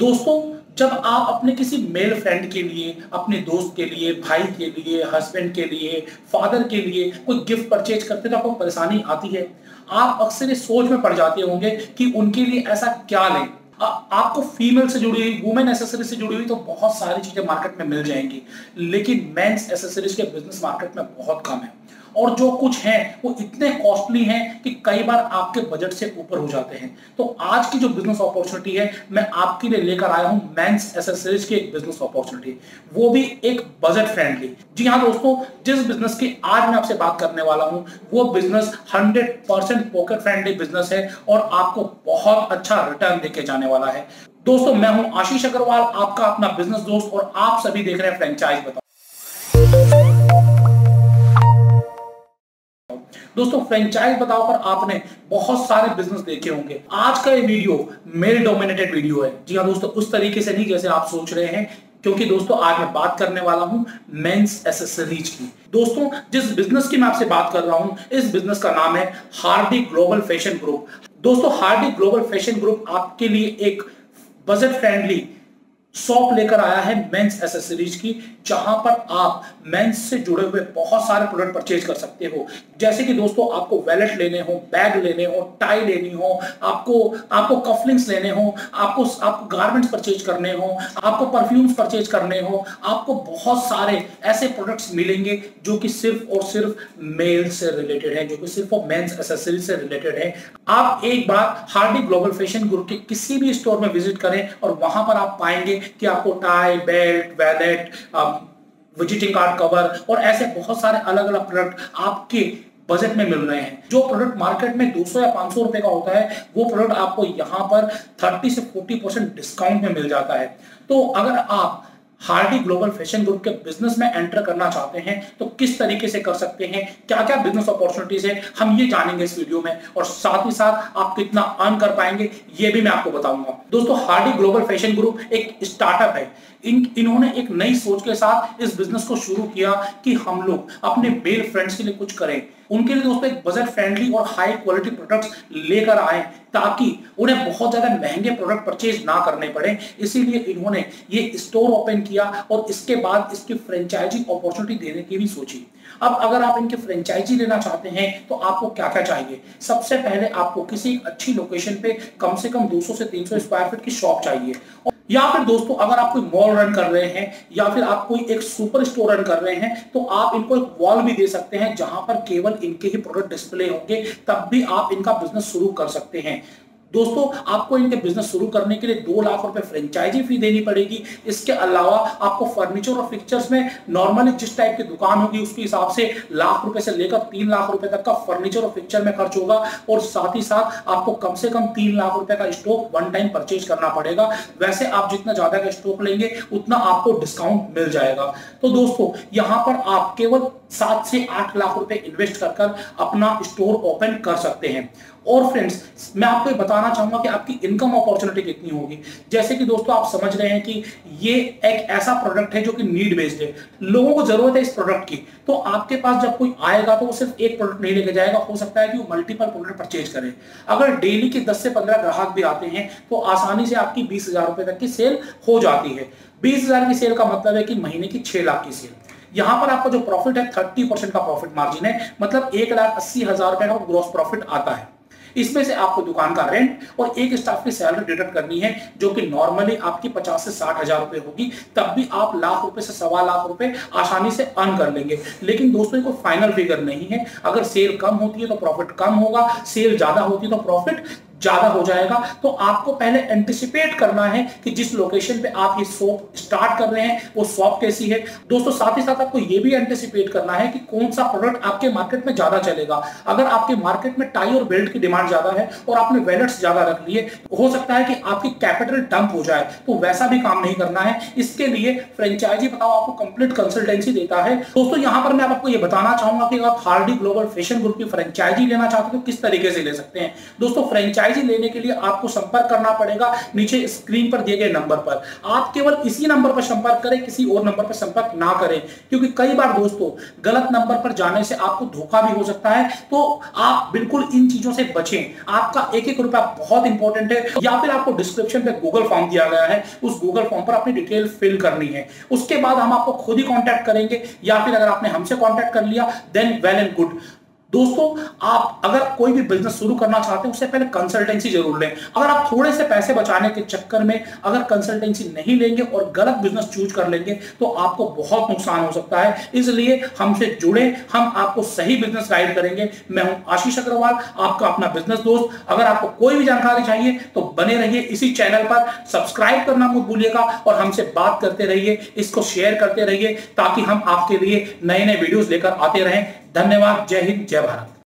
दोस्तों, जब आप अपने किसी मेल फ्रेंड के लिए, अपने दोस्त के लिए, भाई के लिए हस्बैंड के लिए फादर के लिए कोई गिफ्ट परचेज करते तो आपको परेशानी आती है। आप अक्सर इस सोच में पड़ जाते होंगे कि उनके लिए ऐसा क्या लें। आपको फीमेल से जुड़ी हुई वुमेन एसेसरीज से जुड़ी हुई तो बहुत सारी चीज़ें मार्केट में मिल जाएँगी, लेकिन मेंस एसेसरीज के बिज़नेस मार्केट में बहुत कम है। और जो कुछ है, वो इतने कॉस्टली हैं कि कई बार आपके बजट से ऊपर हो जाते हैं। तो आज की जो बिज़नेस अपॉर्चुनिटी है, मैं आपके लिए लेकर आया हूँ मेंस एसेसरीज की एक बिज़नेस अपॉर्चुनिटी वो भी एक बजट फ्रेंडली जी हाँ दोस्तों, जिस बिज़नेस की आज मैं आपसे बात करने वाला हूँ, वो business 100 percent pocket friendly business है और आपको बहुत अच्छा रिटर्न देके जाने वाला है। दोस्तों, मैं हूँ आशीष अग्रवाल, आपका अपना बिज़नेस दोस्त और आप सभी देख रहे हैं फ्रेंचाइज बताओ। दोस्तों फ्रेंचाइज बताओ, पर आपने बहुत सारे बिज़नेस देखे होंगे। आज का ये वीडियो मेल डोमिनेटेड वीडियो है। जी हाँ दोस्तों, उस तरीके से नहीं जैसे आप सोच रहे हैं, क्योंकि दोस्तों, आज मैं बात करने वाला हूँ मेंस एसेसरीज की। दोस्तों, जिस बिज़नेस की मैं आपसे बात कर रहा हूँ, इस बिज़नेस का नाम है हार्डी ग्लोबल फ़ैशन ग्रुप दोस्तों हार्डी ग्लोबल फ़ैशन ग्रुप आपके लिए एक बजट फ्रेंडली शॉप लेकर आया है मेंस एसेसरीज की, जहाँ पर आप मेंस से जुड़े हुए बहुत सारे प्रोडक्ट परचेज कर सकते हो। जैसे कि दोस्तों, आपको वैलेट लेने हो बैग लेने हो टाई लेनी हो, आपको आपको कफलिंग्स लेने हो, आपको आपको गारमेंट्स परचेज करने हो, आपको परफ्यूम्स परचेज करने हो, आपको बहुत सारे ऐसे प्रोडक्ट्स मिलेंगे जो कि सिर्फ़ और सिर्फ़ मेल से रिलेटेड है, जो कि सिर्फ़ और मेंस एसेसरीज से रिलेटेड है। आप एक बार हार्डी ग्लोबल फ़ैशन ग्रुप के किसी भी स्टोर में विज़िट करें और वहाँ पर आप पाएँगे कि आपको tie belt wallet visiting card cover और ऐसे बहुत सारे अलग अलग प्रोडक्ट आपके बजट में मिल रहे हैं। जो प्रोडक्ट मार्केट में 200 या 500 रुपए का होता है, वो प्रोडक्ट आपको यहाँ पर 30 से 40 परसेंट डिस्काउंट में मिल जाता है। तो अगर आप हार्डी ग्लोबल फ़ैशन ग्रुप के बिज़नेस में एंटर करना चाहते हैं तो किस तरीके से कर सकते हैं क्या क्या बिज़नेस अपॉर्चुनिटीज़ है, हम ये जानेंगे इस वीडियो में, और साथ ही साथ आप कितना अर्न कर पाएँगे, ये भी मैं आपको बताऊँगा। दोस्तों, हार्डी ग्लोबल फ़ैशन ग्रुप एक स्टार्टअप है। इन, इन्होंने एक नई सोच के साथ इस बिज़नेस को शुरू किया कि हम लोग अपने मेल फ्रेंड्स के लिए कुछ करें। उनके लिए दोस्तों एक बजट फ्रेंडली और हाई क्वालिटी प्रोडक्ट्स लेकर आए ताकि उन्हें बहुत ज़्यादा महँगे प्रोडक्ट परचेज ना करने पड़े। इसीलिए इन्होंने ये स्टोर ओपन किया और इसके बाद इसकी फ्रेंचाइजी अपॉर्चुनिटी देने की भी सोची। अब अगर आप इनके फ्रेंचाइजी लेना चाहते हैं तो आपको क्या क्या चाहिए? सबसे पहले आपको किसी अच्छी लोकेशन पे कम से कम 200 से 300 स्क्वायर फीट की शॉप चाहिए। या फिर दोस्तों, अगर आप कोई मॉल रन कर रहे हैं, या फिर आप कोई एक सुपर स्टोर रन कर रहे हैं तो आप इनको एक वॉल भी दे सकते हैं, जहाँ पर केवल इनके ही प्रोडक्ट डिस्प्ले होंगे, तब भी आप इनका बिज़नेस शुरू कर सकते हैं। दोस्तों, आपको इनके बिज़नेस शुरू करने के लिए दो लाख रुपए फ्रेंचाइजी फ़ी देनी पड़ेगी। इसके अलावा आपको फर्नीचर और फिक्चर्स में नॉर्मली जिस टाइप की दुकान होगी, उसके हिसाब से लाख रुपए से लेकर तीन लाख रुपए तक का फर्नीचर और फिक्चर में खर्च होगा। और साथ ही साथ आपको कम से कम तीन लाख रुपए का स्टॉक वन टाइम परचेज करना पड़ेगा। वैसे आप जितना ज़्यादा का स्टॉक लेंगे, उतना आपको डिस्काउंट मिल जाएगा। तो दोस्तों, यहाँ पर आप केवल सात से आठ लाख रुपए इन्वेस्ट कर अपना स्टोर ओपन कर सकते हैं। और फ्रेंड्स मैं आपको बताना चाहूँगा कि आपकी इनकम अपॉर्चुनिटी कितनी होगी। जैसे कि दोस्तों आप समझ रहे हैं कि ये एक ऐसा प्रोडक्ट है जो कि नीड बेस्ड है। लोगों को ज़रूरत है इस प्रोडक्ट की। तो आपके पास जब कोई आएगा तो वो सिर्फ़ एक प्रोडक्ट नहीं लेके जाएगा। हो सकता है कि वो मल्टीपल प्रोडक्ट परचेज करे। अगर डेली के दस से पंद्रह ग्राहक भी आते हैं तो आसानी से आपकी बीस रुपए तक की सेल हो जाती है। बीस की सेल का मतलब है कि महीने की छह लाख की सेल यहाँ पर आपका जो प्रॉफिट है थर्टी परसेंट का प्रॉफिट मार्जिन है। मतलब एक लाख अस्सी हज़ार रुपए का ग्रॉस प्रॉफिट आता है। इसमें से आपको दुकान का रेंट और एक स्टाफ की सैलरी डिडक्ट करनी है, जो कि नॉर्मली आपकी पचास से साठ हज़ार रुपए होगी। तब भी आप लाख रुपए से सवा लाख रुपए आसानी से अर्न कर लेंगे। लेकिन दोस्तों कोई फाइनल फिगर नहीं है। अगर सेल कम होती है तो प्रॉफिट कम होगा सेल ज़्यादा होती है तो प्रॉफिट ज़्यादा हो जाएगा। तो आपको पहले एंटिसिपेट करना है कि जिस लोकेशन पे आप ये शॉप स्टार्ट कर रहे हैं, वो शॉप कैसी है। दोस्तों, साथ ही साथ आपको ये भी एंटिसिपेट करना है कि कौन सा प्रोडक्ट आपके मार्केट में ज़्यादा चलेगा। अगर आपके मार्केट में टाई और बेल्ट की डिमांड ज़्यादा है और आपने वेलेट्स ज़्यादा रख लिए, हो सकता है कि आपकी कैपिटल डंप हो जाए। तो वैसा भी काम नहीं करना है। इसके लिए फ्रेंचाइजी बताओ, आपको कंप्लीट कंसल्टेंसी देता है। दोस्तों, यहाँ पर मैं आपको ये बताना चाहूँगा कि आप हार्डी ग्लोबल फ़ैशन ग्रुप की फ्रेंचाइजी लेना चाहते हो तो किस तरीके से ले सकते हैं। दोस्तों फ्रेंचाइजी फ्रेंचाइजी लेने के लिए आपको संपर्क करना पड़ेगा नीचे स्क्रीन पर दिए गए नंबर पर। आप केवल इसी नंबर पर संपर्क करें, किसी और नंबर पर संपर्क ना करें, क्योंकि कई बार दोस्तों, गलत नंबर पर जाने से आपको धोखा भी हो सकता है। तो आप बिल्कुल इन चीज़ों से बचें। आपका एक एक रुपया बहुत इंपॉर्टेंट है। या फिर आपको डिस्क्रिप्शन पे गूगल फॉर्म दिया गया है। उस गूगल फॉर्म पर अपनी डिटेल फिल करनी है। उसके बाद हम आपको खुद ही कांटेक्ट करेंगे। या फिर अगर आपने हमसे कांटेक्ट कर लिया देन वेल एंड गुड दोस्तों, आप अगर कोई भी बिज़नेस शुरू करना चाहते हैं, उससे पहले कंसल्टेंसी ज़रूर लें। अगर आप थोड़े से पैसे बचाने के चक्कर में अगर कंसल्टेंसी नहीं लेंगे और गलत बिज़नेस चूज़ कर लेंगे तो आपको बहुत नुकसान हो सकता है। इसलिए हमसे जुड़े, हम आपको सही बिज़नेस गाइड करेंगे। मैं हूँ आशीष अग्रवाल, आपका अपना बिज़नेस दोस्त। अगर आपको कोई भी जानकारी चाहिए तो बने रहिए इसी चैनल पर। सब्सक्राइब करना मत भूलिएगा और हमसे बात करते रहिए, इसको शेयर करते रहिए, ताकि हम आपके लिए नए नए वीडियोस लेकर आते रहें। धन्यवाद जय हिंद जय भारत।